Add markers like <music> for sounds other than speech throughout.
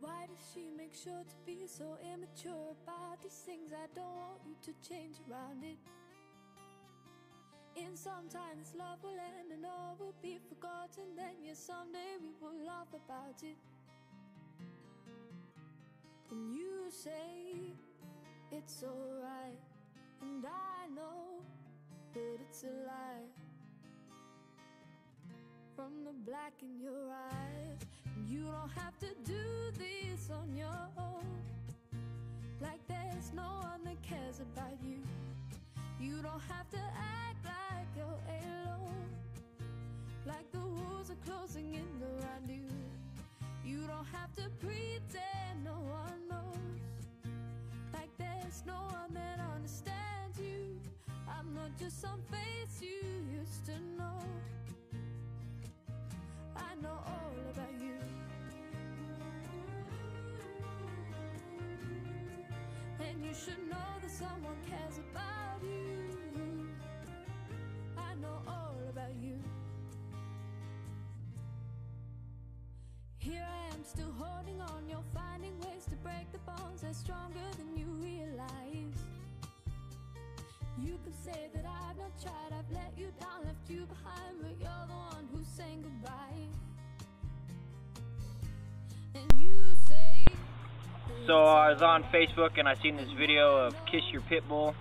Why does she make sure to be so immature about these things? I don't want you to change around it. In some time, this love will end and all will be forgotten. Then, yes, someday we will laugh about it. And you say it's alright, and I know that it's a lie. From the black in your eyes, you don't have to do on your own. Like there's no one that cares about you. You don't have to act like you're alone. Like the walls are closing in around you. You don't have to pretend no one knows. Like there's no one that understands you. I'm not just some face you should know that someone cares about you. I know all about you. Here I am still holding on. You're finding ways to break the bonds that's stronger than you So I was on Facebook and I seen this video of Kiss Your Pitbull.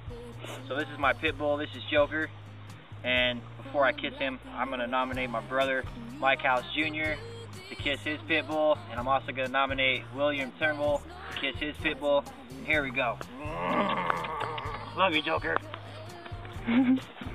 So this is my Pitbull, this is Joker. And before I kiss him, I'm gonna nominate my brother, Mike House Jr. to kiss his Pitbull. And I'm also gonna nominate William Turnbull to kiss his Pitbull. And here we go. Love you, Joker. <laughs>